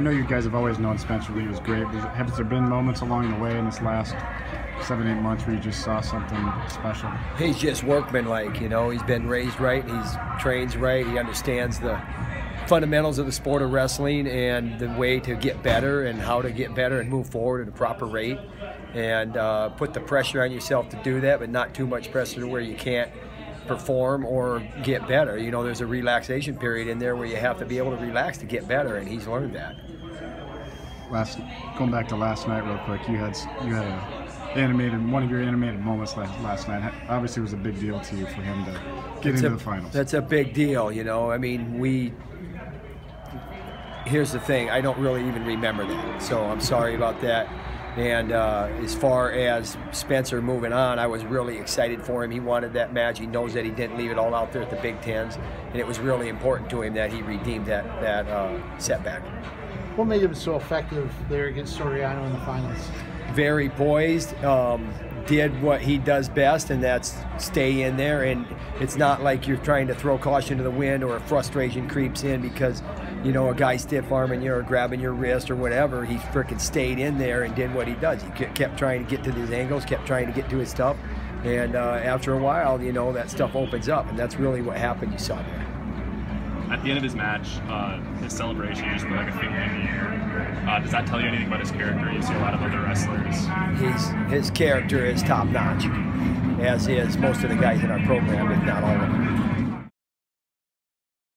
I know you guys have always known Spencer Lee was great. Have there been moments along the way in this last seven, eight months where you just saw something special? He's just workmanlike, you know. He's been raised right. He's trains right. He understands the fundamentals of the sport of wrestling and the way to get better and how to get better and move forward at a proper rate and uh, put the pressure on yourself to do that, but not too much pressure to where you can't perform or get better. You know, there's a relaxation period in there where you have to be able to relax to get better, and he's learned that. Last, going back to last night real quick, you had you had a animated one of your animated moments last, last night. Obviously, it was a big deal to you for him to get that's into a, the finals. That's a big deal, you know. I mean, we. Here's the thing: I don't really even remember that, so I'm sorry about that. And uh, as far as Spencer moving on, I was really excited for him. He wanted that match. He knows that he didn't leave it all out there at the Big Tens, and it was really important to him that he redeemed that that uh, setback. What made him so effective there against Suriano in the finals? Very poised. Um, did what he does best, and that's stay in there. And it's not like you're trying to throw caution to the wind or frustration creeps in because you know, a guy stiff arming you or grabbing your wrist or whatever, he freaking stayed in there and did what he does. He kept trying to get to these angles, kept trying to get to his stuff. And uh, after a while, you know, that stuff opens up. And that's really what happened you saw there. At the end of his match, uh, his celebration, just put like a finger in the air. Uh, does that tell you anything about his character? You see a lot of other wrestlers. His, his character is top notch, as is most of the guys in our program, if not all of them.